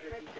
treasure.